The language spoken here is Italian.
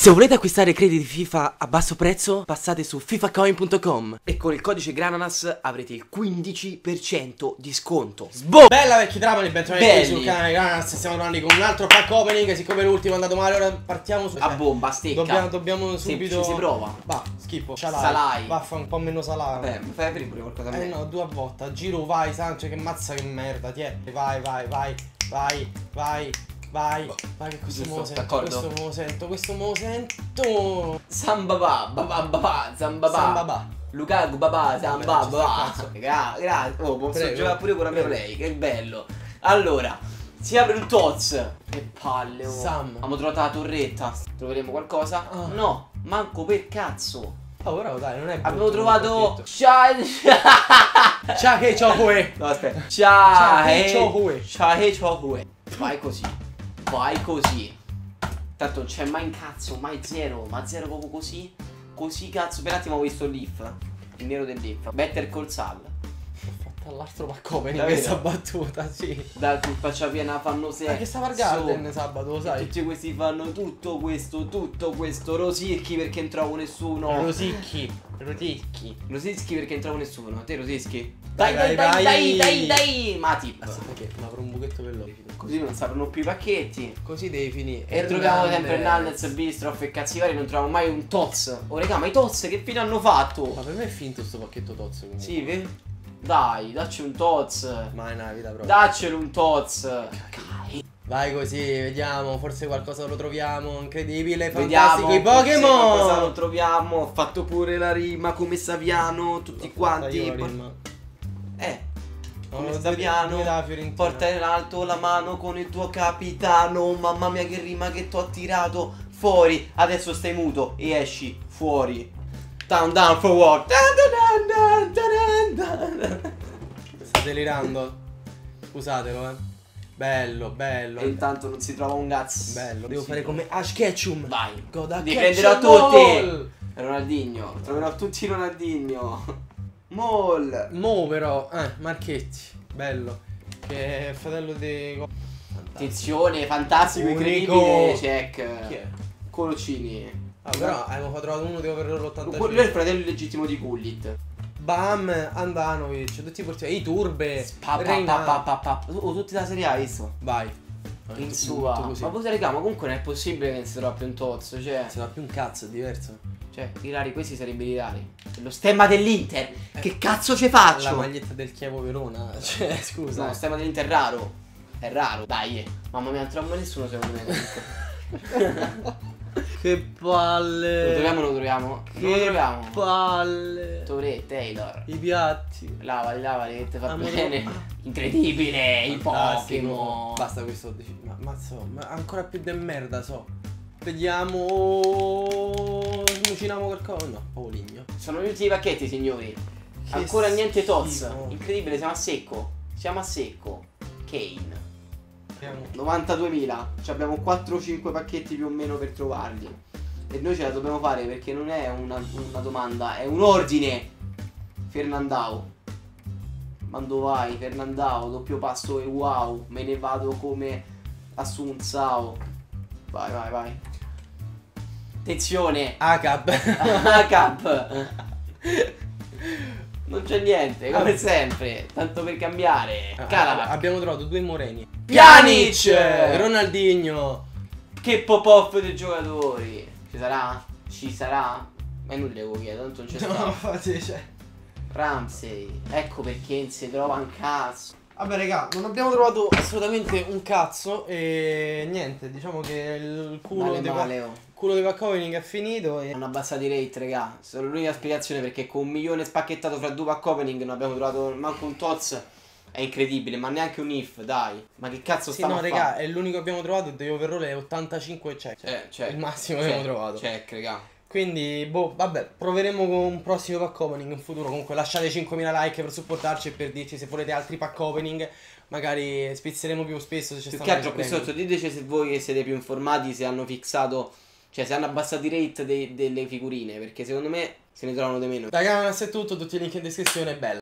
Se volete acquistare crediti FIFA a basso prezzo, passate su fifacoin.com e con il codice Grananas avrete il 15% di sconto. Sbo! Bella vecchi tramoli, bentornati sul canale Grananas, stiamo tornando con un altro pack opening, siccome l'ultimo è andato male, ora partiamo su... A bomba, stecca. Dobbiamo, dobbiamo Semplice, subito... si prova. Va, schifo. Salai. Salai. Vaffa un po' meno salame. Vabbè, fai aprire pure qualcosa a me. Eh no, due a volta. Giro, vai, Sancio, che mazza che merda, ti è. Vai, vai, vai, vai, vai, vai. Vai, che questo Giusto, me lo sento, d'accordo. questo me lo sento, questo me lo sento. Sambaba, babà, babà, zambabà. Sambabà. Lukaku, babà, zambabà. Gra- Grazie. Oh, posso giocare pure con la mia play, che bello. Allora, si apre un Toz. Che palle, oh. Sam. Abbiamo trovato la torretta. Troveremo qualcosa? Ah. No, manco per cazzo. Oh, però dai, non è brutto Abbiamo trovato. Ciao. Ciao che ciao. No, aspetta. Ciao. Ciao, ciao, Ciao, ciao. Vai così. Vai così. Tanto non c'è mai in cazzo, mai zero. Ma zero proprio così. Così cazzo. Per un attimo ho visto il leaf. Il nero del leaf. Better Call Saul. Ho fatto all'altro pack opening Davvero? questa battuta, sì. Da sul faccia piena fanno se. Anche stava al Garden sabato, lo sai. Tutti questi fanno tutto questo, tutto questo. Rosicchi perché non trovo nessuno. Rosicchi, rosicchi. Rosicchi perché non trovo nessuno. Te Rosicchi? Dai, Dai, dai, dai, dai, dai. Matip. Aspetta che mi apro un buchetto per loro. Così non saranno più i pacchetti. Così devi finire. E troviamo sempre Nannez, Bistroff e cazzi vari, non troviamo mai un Toz. Oh raga, ma i Toz che fine hanno fatto? Ma per me è finto sto pacchetto comunque. Sì, vedi? Dai, dacci un Toz. Ma è una vita proprio. Daccelo un Toz. Vai così, vediamo, forse qualcosa lo troviamo. Incredibile, Vediamo fantastico. I forse qualcosa lo Pokémon! troviamo. Ho fatto pure la rima come Saviano, tutti quanti. Io la rima. Eh, come due da Fiorentina. Porta in alto la mano con il tuo capitano. Mamma mia, che rima che t'ho tirato fuori. Adesso stai muto e esci fuori. Down, down for walk. Dun, dun, dun. Sta delirando. Scusatelo, eh. Bello, bello. E intanto non si trova un cazzo. Bello. Devo fare come Ash Ketchum. Vai. Goda Li prenderò tutti. Ronaldinho. Troverò tutti Ronaldinho. Mall. Mo però, eh, Marchetti. Bello. Che è il fratello di... Fantastico. Attenzione, fantastico, Unico. incredibile. Check. Chi è? Colocini. Ah, però abbiamo trovato uno di overall 85. Quello è il fratello illegittimo di Gullit. Bam, Andanovic, tutti i portieri. I Turbe. Pa, pa, pa, pa, pa, pa. Oh, tutti da Serie A, visto? Vai. In sua. così. Ma poi raga, ma comunque non è possibile che non si trova più un tozzo, cioè. Se va più un cazzo, è diverso. Cioè, Irari, questi sarebbero Irari. Lo stemma dell'Inter. Eh. Che cazzo ci La faccio? maglietta del Chievo Verona. Cioè, scusa. No, lo stemma dell'Inter è raro. È raro, dai. eh. Mamma mia, non trovo mai nessuno secondo me. Che Lo palle. troviamo o lo troviamo? Non lo troviamo. palle. Torre, Taylor. I piatti. Lavali, lavali, che ti fa Amo- bene. Incredibile, i. Pokémon. Basta questo. Ma, ma so, ma ancora più de merda so. Vediamo. Smuciniamo qualcosa. No, Pauligno. Sono gli ultimi pacchetti, signori. Che Ancora niente Toz. schifo. Incredibile, siamo a secco. Siamo a secco. Kane. Vediamo. 92.000. Ci abbiamo 4-5 pacchetti più o meno per trovarli. E noi ce la dobbiamo fare perché non è una, una domanda, è un ordine. Fernandao. Quando vai, Fernandao, doppio passo e wow. Me ne vado come Assunzao. Vai, vai, vai. Attenzione. Acab. Cap. Non c'è niente, come sempre. Tanto per cambiare. Calabac. Abbiamo trovato due moreni. Pjanic! Ronaldinho. Che pop-off dei giocatori. Ci sarà? Ci sarà? Ma che lo chiedo, tanto non c'è No, infatti, cioè. Ramsey. Ecco perché non si trova un cazzo. Vabbè, raga, non abbiamo trovato assolutamente un cazzo. E niente, diciamo che il culo Male dei male, oh. culo dei pack è finito. E Hanno abbassato i rate, raga. Sono l'unica spiegazione perché con un milione spacchettato fra due pack opening non abbiamo trovato manco un Toz. È incredibile, ma neanche un if, dai. Ma che cazzo sì, stiamo no, raga, è l'unico che abbiamo trovato. Dei overall è 85 check. Cioè, cioè, il massimo che abbiamo trovato. Check, raga. Quindi, boh, vabbè, proveremo con un prossimo pack opening in futuro. Comunque, lasciate 5.000 like per supportarci e per dirci se volete altri pack opening. Magari spizzeremo più spesso se c'è Più stanno che altro qui sotto diteci se voi che siete più informati se hanno fissato, cioè se hanno abbassato i rate dei- delle figurine, perché secondo me se ne trovano di meno. Ragazzi, è tutto, tutti i link in descrizione, bella.